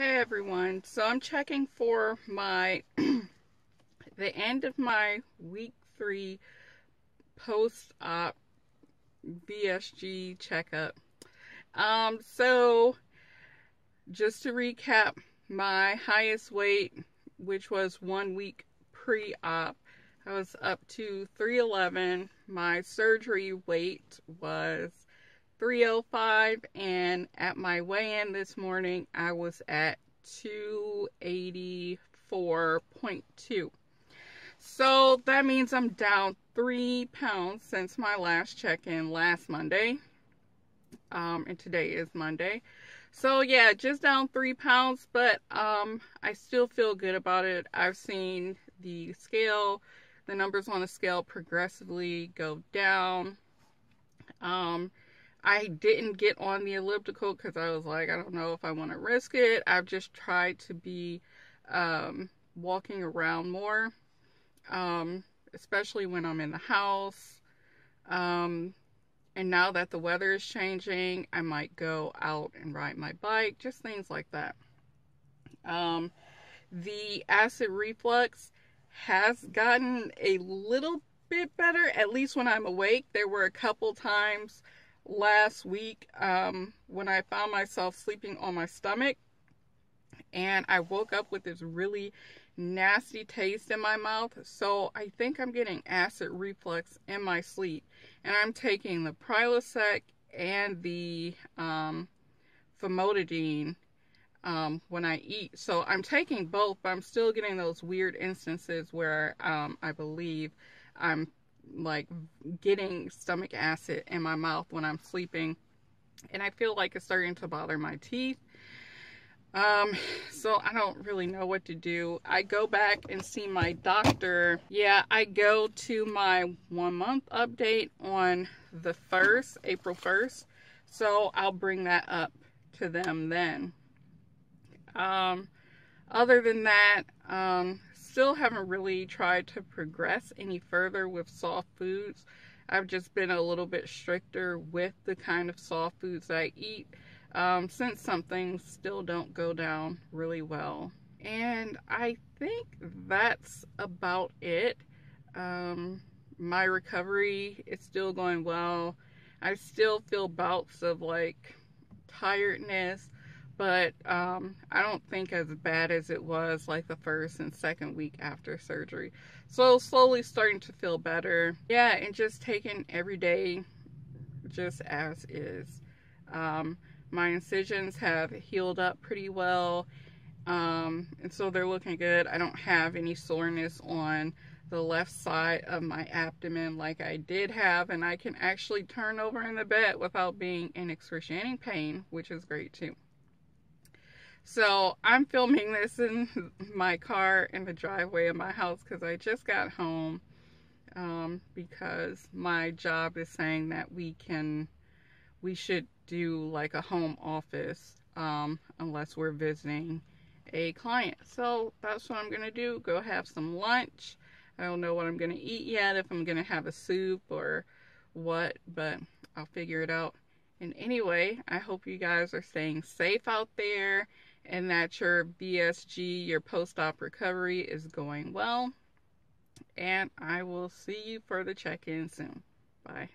Hey everyone, so I'm checking for my the end of my week three post-op VSG checkup. Um, so just to recap, my highest weight, which was one week pre-op, I was up to 311. My surgery weight was 305 and at my weigh-in this morning I was at 284.2 so that means I'm down three pounds since my last check-in last Monday. Um, and today is Monday. So yeah just down three pounds but um, I still feel good about it. I've seen the scale the numbers on the scale progressively go down. Um, I didn't get on the elliptical because I was like, I don't know if I want to risk it. I've just tried to be um, walking around more, um, especially when I'm in the house. Um, and now that the weather is changing, I might go out and ride my bike, just things like that. Um, the acid reflux has gotten a little bit better, at least when I'm awake. There were a couple times last week um, when I found myself sleeping on my stomach and I woke up with this really nasty taste in my mouth. So I think I'm getting acid reflux in my sleep. And I'm taking the Prilosec and the um, famotidine um, when I eat. So I'm taking both, but I'm still getting those weird instances where um, I believe I'm like getting stomach acid in my mouth when I'm sleeping and I feel like it's starting to bother my teeth. Um, so I don't really know what to do. I go back and see my doctor. Yeah, I go to my one month update on the 1st, April 1st. So I'll bring that up to them then. Um, other than that, um, still haven't really tried to progress any further with soft foods. I've just been a little bit stricter with the kind of soft foods I eat um, since some things still don't go down really well. And I think that's about it. Um, my recovery is still going well. I still feel bouts of like tiredness, but um, I don't think as bad as it was like the first and second week after surgery. So slowly starting to feel better. Yeah, and just taking every day just as is. Um, my incisions have healed up pretty well. Um, and so they're looking good. I don't have any soreness on the left side of my abdomen like I did have. And I can actually turn over in the bed without being in excruciating pain, which is great too. So I'm filming this in my car in the driveway of my house because I just got home um, because my job is saying that we can, we should do like a home office um, unless we're visiting a client. So that's what I'm going to do. Go have some lunch. I don't know what I'm going to eat yet, if I'm going to have a soup or what, but I'll figure it out. And anyway, I hope you guys are staying safe out there and that your VSG, your post-op recovery is going well. And I will see you for the check-in soon. Bye.